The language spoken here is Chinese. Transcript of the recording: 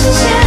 谢谢。